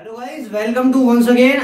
Welcome to once again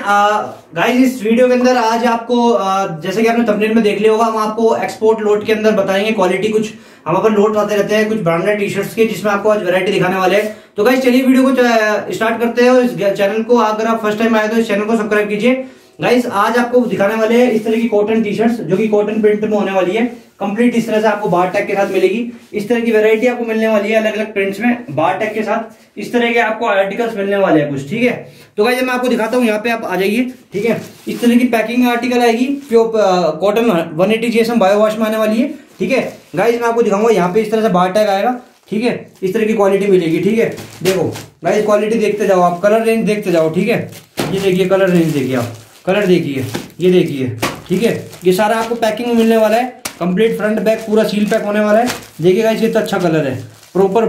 guys इस video के अंदर आज आपको uh, जैसे कि आपने थंबनेल में देख लिया होगा हम आपको एक्सपोर्ट लोट के अंदर बताएँगे क्वालिटी कुछ। हम अपन लोट आते रहते हैं कुछ ब्रांडेड टी शर्ट्स के जिसमें आपको आज वैरायटी दिखाने वाले हैं। तो गाइस चलिए वीडियो को स्टार्ट uh, करते हैं और इस चैनल को अगर आप फ़र्स्ट टाइम आए तो इस चैनल को सब्सक्राइब कीजिए। गाइस आज आपको दिखाने वाले हैं इस तरह की कॉटन टी शर्ट्स जो कि कॉटन प्रिंट में होने वाली है। कंप्लीट इस तरह से आपको बार टैग के साथ मिलेगी। इस तरह की वैरायटी आपको मिलने वाली है अलग अलग प्रिंट्स में बार टैग के साथ। इस तरह के आपको आर्टिकल्स मिलने वाले हैं कुछ, ठीक है? तो गाइस मैं आपको दिखाता हूँ, यहाँ पे आप आ जाइए, ठीक है? इस तरह की पैकिंग आर्टिकल आएगी pure cotton one eighty GSM bio wash में आने वाली है, ठीक है? गाइस मैं आपको दिखाऊँगा, यहाँ पे इस तरह से बार टैग आएगा, ठीक है? इस तरह की क्वालिटी मिलेगी, ठीक है? देखो गाइस क्वालिटी देखते जाओ आप कलर रेंज देखते जाओ, ठीक है? ये देखिए कलर रेंज देखिए आप। कलर देखिए, ये देखिए, ठीक है? ये सारा आपको पैकिंग में मिलने वाला है। कंप्लीट फ्रंट बैक पूरा सील पैक होने वाला है। देखिएगा इसे तो अच्छा कलर है। प्रॉपर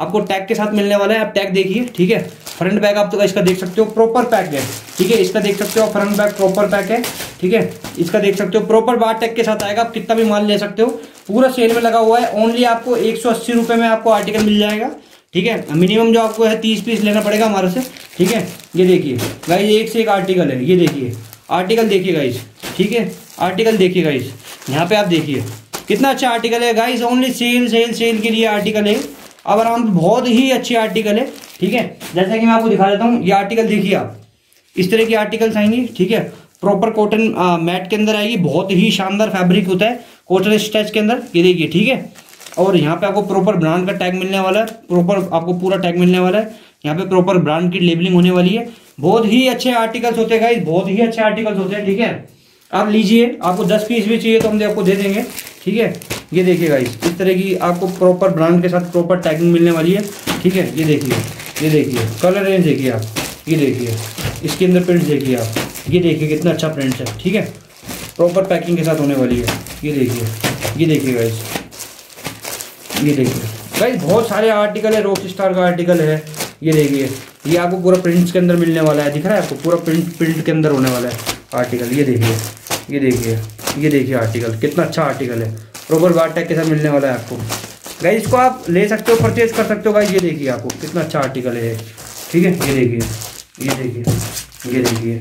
आपको टैग के साथ मिलने वाला है। आप टैग देखिए, ठीक है? फ्रंट बैग आप तो इसका देख सकते हो प्रॉपर पैक है। ठीक है? इसका देख सकते हो फ्रंट बैग प्रॉपर पैक है। ठीक है? इसका देख सकते हो प्रॉपर बार टैग के साथ आएगा। आप कितना भी माल ले सकते हो। पूरा सेल में लगा हुआ है। ओनली आपको एक सौ में आपको आर्टिकल मिल जाएगा। ठीक है? मिनिमम जो आपको है तीस पीस लेना पड़ेगा हमारे से, ठीक है? ये देखिए गाइज़ एक से एक आर्टिकल है, ये देखिए। आर्टिकल देखिए गाइज़ ठीक है? आर्टिकल देखिए गाइज़ यहाँ पे आप देखिए। कितना अच्छा आर्टिकल है guys only sale sale sale के लिए आर्टिकल है। अब आराम बहुत ही अच्छी आर्टिकल है, ठीक है? जैसा कि मैं आपको दिखा देता हूँ, ये आर्टिकल देखिए आप। इस तरह की आर्टिकल्स आएँगी, ठीक है? प्रॉपर कॉटन मैट के अंदर आएगी, बहुत ही शानदार फैब्रिक होता है कॉटन स्टैच के अंदर, ये देखिए, ठीक है? और यहाँ पे आपको प्रॉपर ब्रांड का टैग मिलने वाला है प्रॉपर आपको पूरा टैग मिलने वाला है। यहाँ पे प्रॉपर ब्रांड की लेबलिंग होने वाली है। बहुत ही अच्छे आर्टिकल्स होते हैं गाइस बहुत ही अच्छे आर्टिकल्स होते हैं, ठीक है? आप लीजिए, आपको दस पीस भी चाहिए तो हम आपको दे देंगे, ठीक है? ये देखिए गाइस इस तरह की आपको प्रॉपर ब्रांड के साथ प्रॉपर टैगिंग मिलने वाली है, ठीक है? ये देखिए ये देखिए कलर रेंज देखिए आप, ये देखिए, इसके अंदर प्रिंट देखिए आप, ये देखिए कितना अच्छा प्रिंट है, ठीक है? प्रॉपर पैकिंग के साथ होने वाली है, ये देखिए ये देखिए गाइस ये देखिए। भाई, बहुत सारे आर्टिकल है रोक स्टार का आर्टिकल है। ये देखिए, ये आपको पूरा प्रिंट्स के अंदर मिलने वाला है। दिख रहा है आपको? पूरा प्रिंट प्रिंट के अंदर होने वाला है आर्टिकल ये देखिए ये देखिए ये देखिए आर्टिकल कितना अच्छा आर्टिकल है। प्रॉपर बार टैग के साथ मिलने वाला है आपको। गाइज़ इसको आप ले सकते हो परचेज कर सकते हो गाइज़ ये देखिए आपको, कितना अच्छा आर्टिकल है। ठीक है, ये देखिए ये देखिए ये देखिए।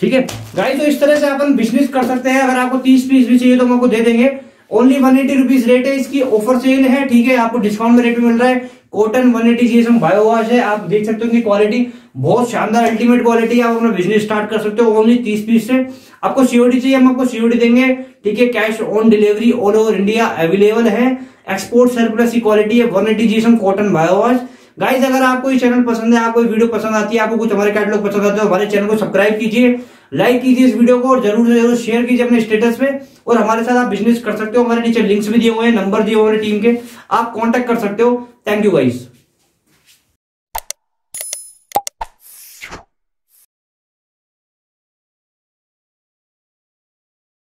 ठीक है? गाइज़ तो इस तरह से अपन बिज़नेस कर सकते हैं। अगर आपको तीस पीस भी चाहिए तो हम आपको दे देंगे। Only one eighty rupees rate है, इसकी ऑफ़र सेल है, ठीक है, आपको डिस्काउंट में रेट मिल रहा है। Cotton one eighty GSM bio wash है, आप देख सकते हो कि क्वालिटी बहुत शानदार अल्टीमेट क्वालिटी है, आप अपना बिज़नेस स्टार्ट कर सकते हो ओनली तीस पीस से। आपको सीओडी चाहिए, हम आपको सीओडी देंगे, ठीक है cash on delivery all over India available है। एक्सपोर्ट सरप्लस की क्वालिटी है one eighty GSM cotton bio wash guys अगर आपको ये चैनल पसंद है, आपको वीडियो पसंद आती है, आपको कुछ हमारे कैटलॉग पसंद आते हैं, हमारे चैनल को सब्सक्राइब कीजिए। लाइक कीजिए इस वीडियो को और ज़रूर से ज़रूर शेयर कीजिए अपने स्टेटस पे। और हमारे साथ आप बिज़नेस कर सकते हो। हमारे नीचे लिंक्स भी दिए हुए हैं नंबर दिए हुए हैं टीम के। आप कॉन्टेक्ट कर सकते हो। Thank you guys